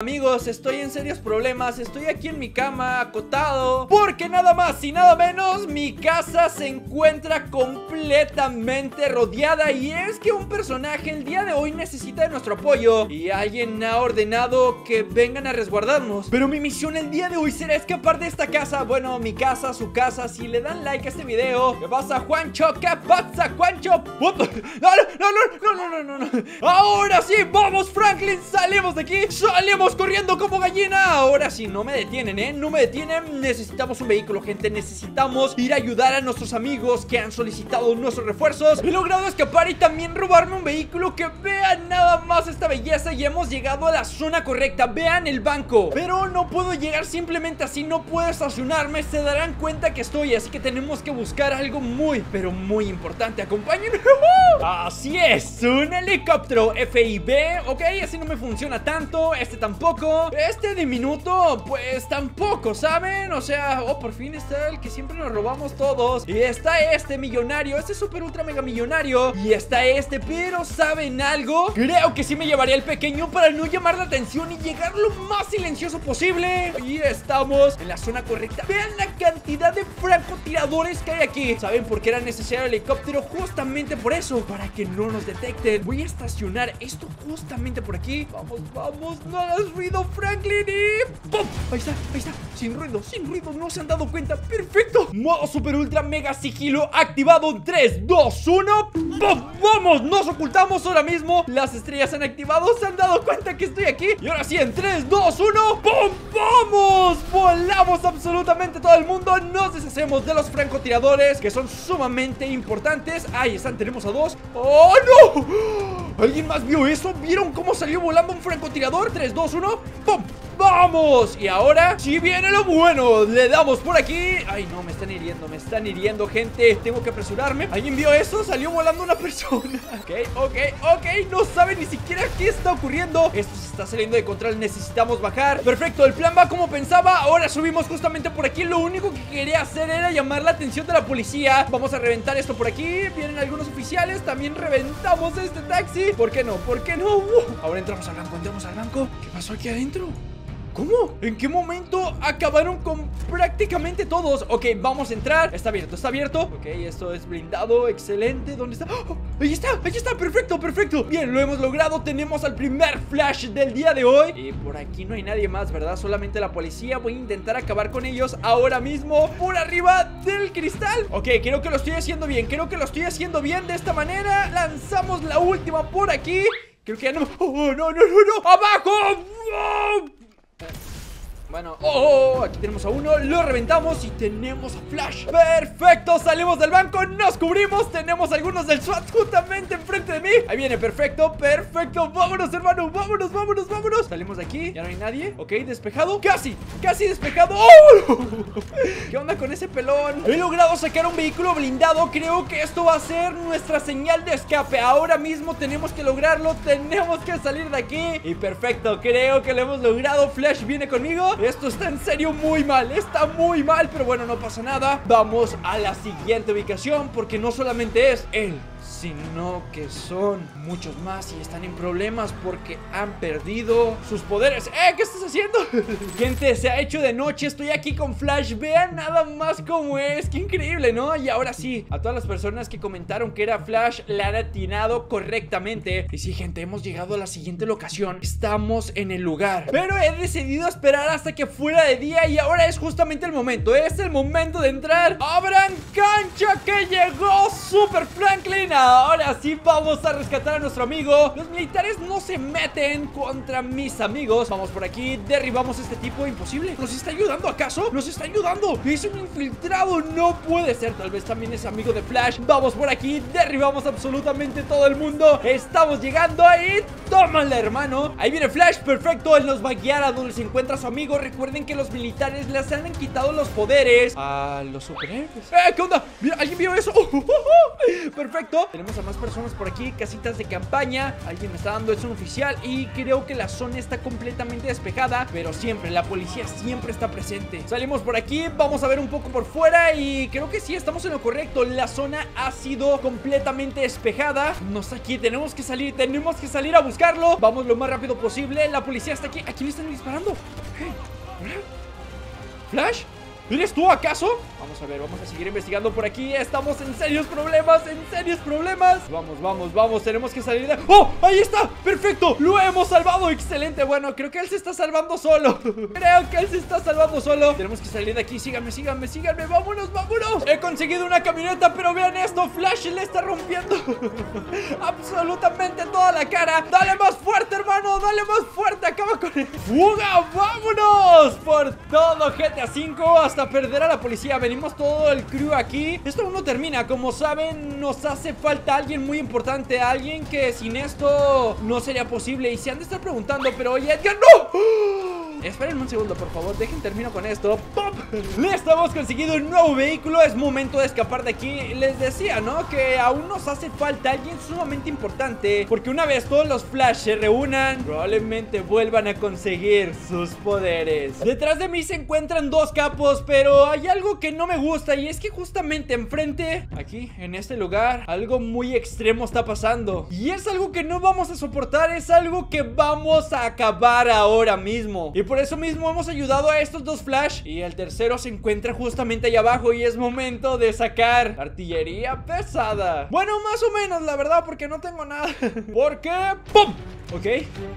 Amigos, estoy en serios problemas, estoy aquí en mi cama, acotado Porque nada más y nada menos, mi casa se encuentra completamente rodeada Y es que un personaje el día de hoy necesita de nuestro apoyo Y alguien ha ordenado que vengan a resguardarnos. Pero mi misión el día de hoy será escapar de esta casa. Bueno, mi casa, su casa, si le dan like a este video ¿Qué pasa, Juancho? ¿Qué pasa, Juancho? No, no, no, no, no, no, no Ahora sí, vamos Franklin, salimos de aquí Salimos corriendo como gallina. Ahora sí, no me detienen, ¿eh? No me detienen. Necesitamos un vehículo, gente. Necesitamos ir a ayudar a nuestros amigos que han solicitado nuestros refuerzos. He logrado escapar y también robarme un vehículo Que vean nada más esta belleza Y hemos llegado a la zona correcta. Vean el banco. Pero no puedo llegar simplemente así. No puedo estacionarme. Se darán cuenta que estoy. Así que tenemos que buscar algo muy, pero muy importante. Acompáñenme. Así es, un helicóptero FIB Ok, así no me funciona tanto. Este tampoco Este diminuto, pues tampoco, ¿saben? O sea, oh, por fin está el que siempre nos robamos todos. Y está este millonario, este super ultra mega millonario. Y está este, pero ¿saben algo? Creo que sí me llevaría el pequeño para no llamar la atención y llegar lo más silencioso posible. Y estamos en la zona correcta. Vean la cantidad de francotiradores que hay aquí. ¿Saben por qué era necesario el helicóptero? Justamente por eso, para que no nos detecten. Voy a estacionar esto justamente por aquí. Vamos, vamos, no hagas ruido, Franklin y... ¡Pum! Ahí está, ahí está Sin ruido, sin ruido, no se han dado cuenta ¡Perfecto! Modo super ultra mega sigilo activado en 3, 2, 1 ¡Pum! ¡Vamos! Nos ocultamos ahora mismo Las estrellas han activado, se han dado cuenta que estoy aquí Y ahora sí, en 3, 2, 1 ¡Pum! ¡Vamos! Volamos absolutamente todo el mundo Nos deshacemos de los francotiradores Que son sumamente importantes Ahí están, tenemos a dos ¡Oh, no! ¿Alguien más vio eso? ¿Vieron cómo salió volando un francotirador? 3, 2, 1 ¡Pum! ¡Vamos! Y ahora, si viene lo bueno. Le damos por aquí. Ay, no, me están hiriendo, me están hiriendo, gente. Tengo que apresurarme. ¿Alguien vio eso? Salió volando una persona. Ok, ok, ok. No sabe ni siquiera qué está ocurriendo. Esto se está saliendo de control. Necesitamos bajar. Perfecto, el plan va como pensaba. Ahora subimos justamente por aquí. Lo único que quería hacer era llamar la atención de la policía. Vamos a reventar esto por aquí. Vienen algunos oficiales. También reventamos este taxi. ¿Por qué no? ¿Por qué no? Uh, ahora entramos al banco, entramos al banco. ¿Qué pasó aquí adentro? ¿Cómo? ¿En qué momento acabaron con prácticamente todos? Ok, vamos a entrar Está abierto, está abierto Ok, esto es blindado, excelente ¿Dónde está? ¡Oh! Ahí está, ahí está, perfecto, perfecto Bien, lo hemos logrado Tenemos al primer flash del día de hoy Y por aquí no hay nadie más, ¿verdad? Solamente la policía Voy a intentar acabar con ellos ahora mismo Por arriba del cristal Ok, creo que lo estoy haciendo bien Creo que lo estoy haciendo bien de esta manera Lanzamos la última por aquí Creo que ya no... ¡Oh, no, no, no, no! ¡Abajo! ¡Oh! Thank you. Bueno, oh, aquí tenemos a uno, lo reventamos y tenemos a Flash. Perfecto, salimos del banco, nos cubrimos Tenemos algunos del SWAT justamente enfrente de mí. Ahí viene, perfecto, perfecto Vámonos, hermano, vámonos, vámonos, vámonos. Salimos de aquí, ya no hay nadie Ok, despejado, casi, casi despejado. ¡Oh! ¿Qué onda con ese pelón? He logrado sacar un vehículo blindado Creo que esto va a ser nuestra señal de escape. Ahora mismo tenemos que lograrlo Tenemos que salir de aquí. Y perfecto, creo que lo hemos logrado. Flash viene conmigo esto está en serio muy mal, está muy mal Pero bueno, no pasa nada. Vamos a la siguiente ubicación Porque no solamente es él sino que son muchos más y están en problemas porque han perdido sus poderes. ¡Eh! ¿Qué estás haciendo? Gente, se ha hecho de noche, estoy aquí con Flash, vean nada más cómo es, qué increíble, ¿no? Y ahora sí, a todas las personas que comentaron que era Flash, la han atinado correctamente. Y sí, gente, hemos llegado a la siguiente locación, estamos en el lugar. Pero he decidido esperar hasta que fuera de día y ahora es justamente el momento, es el momento de entrar. ¡Abran cancha que llegó Super Franklin! Ahora sí vamos a rescatar a nuestro amigo. Los militares no se meten contra mis amigos. Vamos por aquí, derribamos este tipo Imposible, ¿nos está ayudando acaso? ¿Nos está ayudando? Es un infiltrado, no puede ser. Tal vez también es amigo de Flash. Vamos por aquí, derribamos absolutamente todo el mundo. Estamos llegando ahí Tómala, hermano. Ahí viene Flash, perfecto Él nos va a guiar a donde se encuentra su amigo. Recuerden que los militares les han quitado los poderes A los superhéroes. ¡Eh, qué onda! ¿Alguien vio eso? Perfecto. Tenemos a más personas por aquí, casitas de campaña. Alguien me está dando eso oficial Y creo que la zona está completamente despejada Pero siempre, la policía siempre está presente. Salimos por aquí, vamos a ver un poco por fuera Y creo que sí, estamos en lo correcto. La zona ha sido completamente despejada. No está aquí, tenemos que salir, tenemos que salir a buscar buscarlo Vamos lo más rápido posible La policía está aquí ¿A quién le están disparando? ¿Flash? ¿Eres tú acaso? Vamos a ver, vamos a seguir investigando por aquí Estamos en serios problemas, en serios problemas Vamos, vamos, vamos, tenemos que salir de... ¡Oh! ¡Ahí está! ¡Perfecto! ¡Lo hemos salvado! ¡Excelente! Bueno, creo que él se está salvando solo Creo que él se está salvando solo Tenemos que salir de aquí, síganme, síganme, síganme ¡Vámonos, vámonos! He conseguido una camioneta, pero vean esto Flash le está rompiendo Absolutamente toda la cara ¡Dale más fuerte, hermano! ¡Dale más fuerte! ¡Acaba con él! ¡Fuga! ¡Vámonos! Por todo GTA V hasta perder a la policía. Venimos todo el crew aquí. Esto no termina, como saben Nos hace falta alguien muy importante Alguien que sin esto no sería posible. Y se han de estar preguntando, pero oye, Edgar, ¡no! Esperen un segundo, por favor, dejen termino con esto. ¡Pop! Le estamos consiguiendo un nuevo vehículo Es momento de escapar de aquí. Les decía, ¿no? Que aún nos hace falta alguien sumamente importante Porque una vez todos los Flash se reúnan Probablemente vuelvan a conseguir sus poderes. Detrás de mí se encuentran dos capos Pero hay algo que no me gusta Y es que justamente enfrente, aquí, en este lugar Algo muy extremo está pasando. Y es algo que no vamos a soportar Es algo que vamos a acabar ahora mismo. Y por eso mismo hemos ayudado a estos dos Flash. Y el tercero se encuentra justamente ahí abajo Y es momento de sacar artillería pesada. Bueno, más o menos, la verdad, porque no tengo nada. Porque... ¡Pum! Ok,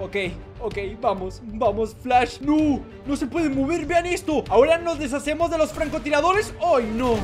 ok, ok, vamos, vamos, Flash. No, no se puede mover, vean esto. Ahora nos deshacemos de los francotiradores. ¡Ay, no!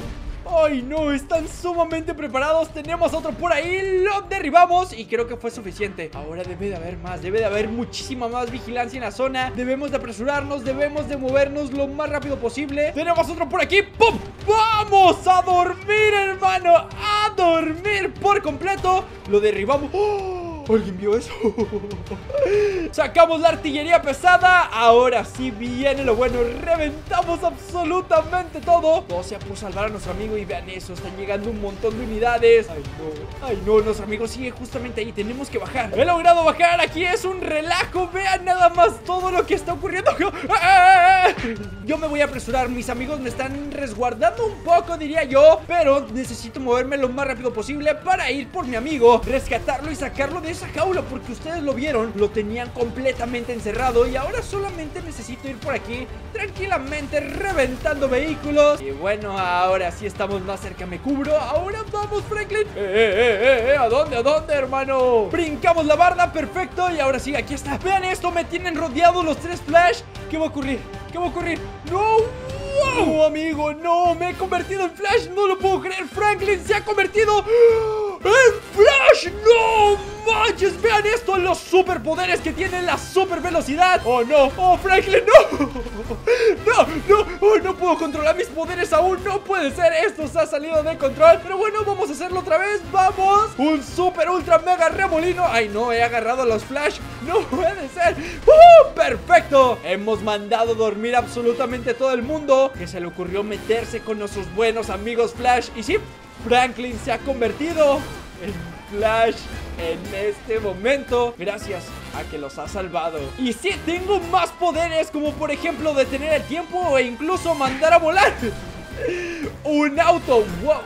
¡Ay, no! Están sumamente preparados Tenemos otro por ahí Lo derribamos Y creo que fue suficiente Ahora debe de haber más Debe de haber muchísima más vigilancia en la zona Debemos de apresurarnos Debemos de movernos lo más rápido posible Tenemos otro por aquí ¡Pum! ¡Vamos a dormir, hermano! ¡A dormir por completo! Lo derribamos ¡Oh! ¿Alguien vio eso? Sacamos la artillería pesada Ahora sí viene lo bueno Reventamos absolutamente todo. Todo sea por salvar a nuestro amigo Y vean eso, están llegando un montón de unidades. Ay no, ay no, nuestro amigo sigue justamente ahí Tenemos que bajar. He logrado bajar, aquí es un relajo Vean nada más todo lo que está ocurriendo. Yo me voy a apresurar Mis amigos me están resguardando un poco, diría yo Pero necesito moverme lo más rápido posible Para ir por mi amigo Rescatarlo y sacarlo de esa jaula porque ustedes lo vieron, lo tenían completamente encerrado y ahora solamente necesito ir por aquí tranquilamente reventando vehículos. Y bueno, ahora sí estamos más cerca, me cubro. Ahora vamos, Franklin. ¡Eh, eh, eh, eh! ¿A dónde, a dónde, hermano? Brincamos la barda, perfecto. Y ahora sí, aquí está. Vean esto, me tienen rodeado los tres Flash. ¿Qué va a ocurrir? ¿Qué va a ocurrir? ¡No! ¡Wow, amigo! ¡No! ¡Me he convertido en Flash! ¡No lo puedo creer! ¡Franklin se ha convertido en Flash! ¡No! Manches! ¡Vean esto! Los superpoderes que tiene la super velocidad ¡Oh, no! ¡Oh, Franklin, no! ¡No, no! ¡Oh, no puedo controlar mis poderes aún! ¡No puede ser! Esto se ha salido de control Pero bueno, vamos a hacerlo otra vez ¡Vamos! ¡Un super ultra mega remolino! ¡Ay, no! He agarrado los Flash ¡No puede ser! ¡Uh! ¡Perfecto! Hemos mandado dormir absolutamente todo el mundo Que se le ocurrió meterse con nuestros buenos amigos Flash Y sí, Franklin se ha convertido en Flash en este momento Gracias a que los ha salvado Y sí, tengo más poderes Como por ejemplo detener el tiempo E incluso mandar a volar Un auto wow.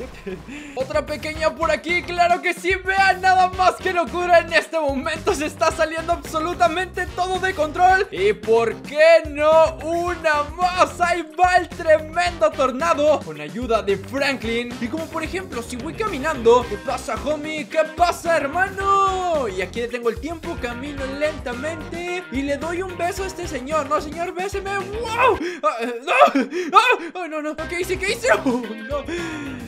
Eh, eh. Otra pequeña por aquí, claro que sí Vean nada más que locura En este momento se está saliendo absolutamente todo de control Y por qué no una más Ahí va el tremendo tornado Con ayuda de Franklin Y como por ejemplo, si voy caminando ¿Qué pasa, homie? ¿Qué pasa, hermano? Y aquí detengo el tiempo, camino lentamente Y le doy un beso a este señor No, señor, béseme ¡Wow! ¡Ah! ¡No! ¡Ah! no, no! ¿Qué hice? ¿Qué hice? ¡Oh, no!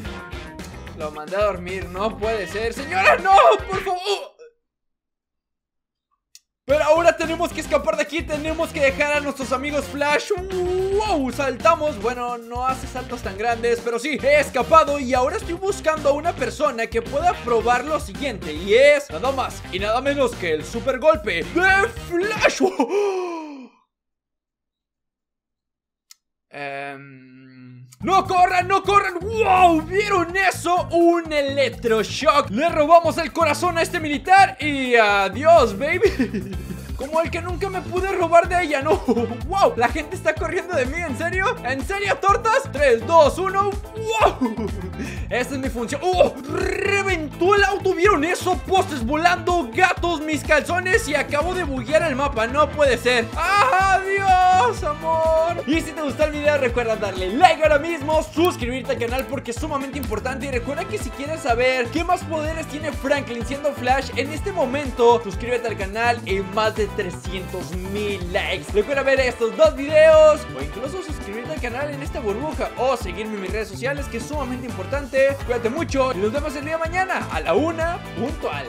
Lo mandé a dormir, no puede ser Señora, no, por favor pero ahora tenemos que escapar de aquí Tenemos que dejar a nuestros amigos Flash ¡Wow! Saltamos Bueno, no hace saltos tan grandes Pero sí, he escapado Y ahora estoy buscando a una persona que pueda probar lo siguiente Y es nada más y nada menos que el super golpe de Flash. ¡No corran, no corran! ¡Wow! ¿Vieron eso? Un electroshock Le robamos el corazón a este militar Y adiós, baby Como el que nunca me pude robar de ella, ¿no? ¡Wow! La gente está corriendo de mí, ¿en serio? ¿En serio, tortas? 3, 2, 1 ¡Wow! Esta es mi función ¡Oh! Reventó el auto, ¿vieron eso? Postes volando, gatos, mis calzones Y acabo de buguear el mapa, no puede ser ¡Adiós, amor! Y si te gustó el video recuerda darle like ahora mismo Suscribirte al canal porque es sumamente importante Y recuerda que si quieres saber qué más poderes tiene Franklin siendo Flash En este momento, suscríbete al canal y más de 300 mil likes. Recuerda ver estos dos videos O incluso suscribirte al canal en esta burbuja O seguirme en mis redes sociales que es sumamente importante. Cuídate mucho y nos vemos el día mañana a la una puntual